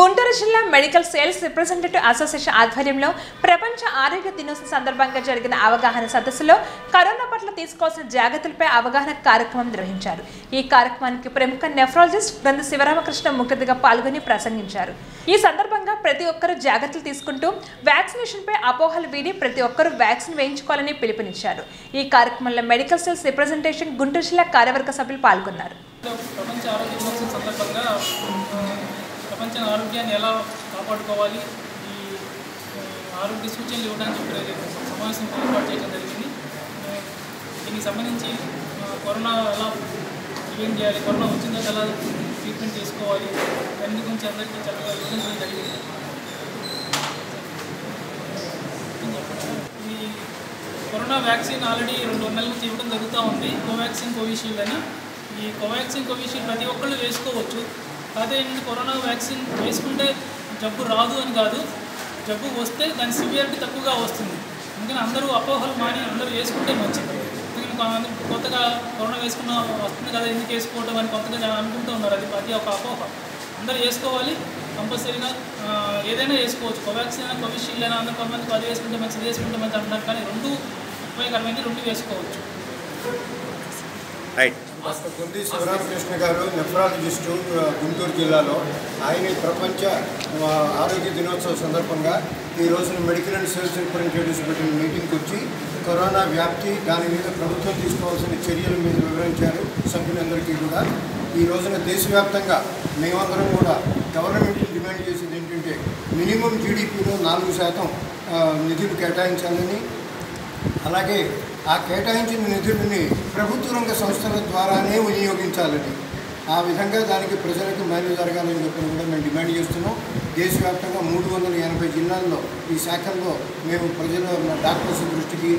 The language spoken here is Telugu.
గుంటూరు జిల్లా మెడికల్ సేల్స్ రిప్రజెంటేటివ్ అసోసియేషన్ ఆధ్వర్యంలో ప్రపంచ ఆరోగ్య దినోత్సవం సందర్భంగా జరిగిన అవగాహన సదస్సులో కరోనా పట్ల తీసుకోవాల్సిన జాగ్రత్తలపై అవగాహన కార్యక్రమం నిర్వహించారు. ఈ కార్యక్రమానికి ప్రముఖ నెఫ్రాలజిస్ట్ గ్రంథ శివరామకృష్ణ ముఖ్యతిగా పాల్గొని ప్రసంగించారు. ఈ సందర్భంగా ప్రతి ఒక్కరూ జాగ్రత్తలు తీసుకుంటూ వ్యాక్సినేషన్పై అపోహలు వీడి ప్రతి ఒక్కరూ వ్యాక్సిన్ వేయించుకోవాలని పిలుపునిచ్చారు. ఈ కార్యక్రమంలో మెడికల్ సేల్స్ రిప్రజెంటేషన్ గుంటూరు జిల్లా కార్యవర్గ సభ్యులు పాల్గొన్నారు. ప్రపంచ ఆరోగ్య దినోత్సవం సందర్భంగా సంబంధించిన ఆరోగ్యాన్ని ఎలా కాపాడుకోవాలి? ఈ ఆరోగ్య సూచనలు ఇవ్వడానికి ప్రే- సమావేశం ఏర్పాటు చేయడం జరిగింది. దీనికి సంబంధించి కరోనా ఎలా ప్రివెంట్ చేయాలి? కరోనా వచ్చిన ఎలా ట్రీట్మెంట్ చేసుకోవాలి? అన్ని గురించి అందరికీ చక్కగా వివరించడం జరిగింది. ఈ కరోనా వ్యాక్సిన్ ఆల్రెడీ రెండు నెలల నుంచి ఇవ్వడం జరుగుతూ ఉంది. కోవాక్సిన్ కోవిషీల్డ్ అని. ఈ కోవాక్సిన్ కోవిషీల్డ్ ప్రతి ఒక్కళ్ళు వేసుకోవచ్చు. కాకపోతే ఏంటంటే కరోనా వ్యాక్సిన్ వేసుకుంటే జబ్బు రాదు అని కాదు. జబ్బు వస్తే దాని సివియారిటీ తక్కువగా వస్తుంది. అందుకని అందరూ అపోహలు మాని అందరూ వేసుకుంటే మంచిది. ఎందుకంటే కొత్తగా కరోనా వేసుకున్న వస్తుంది కదా ఎందుకు వేసుకోవడం అని కొత్తగా అనుకుంటూ ఉన్నారు. అది అది ఒక అపోహ. అందరూ వేసుకోవాలి కంపల్సరీగా ఏదైనా వేసుకోవచ్చు. కోవాక్సిన్ అయినా కోవిషీల్డ్ అయినా అందరూ కొంతమంది అది వేసుకుంటే మంచిది వేసుకుంటే మంచిది అంటున్నారు. కానీ రెండు ఉపయోగకరమైతే రెండు వేసుకోవచ్చు. రైట్ డాక్టర్ గుండి శివరామకృష్ణ గారు నెఫ్రాలజిస్టు గుంటూరు జిల్లాలో. ఆయన ప్రపంచ ఆరోగ్య దినోత్సవం సందర్భంగా ఈ రోజున మెడికల్ అండ్ సేల్స్ రిప్రజెంటేటివ్స్ పెట్టిన మీటింగ్కి వచ్చి కరోనా వ్యాప్తి దాని మీద ప్రభుత్వం తీసుకోవాల్సిన చర్యల మీద వివరించారు సభ్యులందరికీ కూడా. ఈ రోజున దేశవ్యాప్తంగా మేమందరం కూడా గవర్నమెంట్ డిమాండ్ చేసేది ఏంటంటే మినిమం జీడిపిలో నాలుగు శాతం నిధులు కేటాయించాలని అలాగే ఆ కేటాయించిన నిధులని ప్రభుత్వ రంగ సంస్థల ద్వారానే వినియోగించాలని. ఆ విధంగా దానికి ప్రజలకు మేలు జరగాలని చెప్పి కూడా మేము డిమాండ్ చేస్తున్నాం. దేశవ్యాప్తంగా మూడు వందల ఎనభై జిల్లాల్లో ఈ శాఖల్లో మేము ప్రజల డాక్టర్స్ దృష్టికి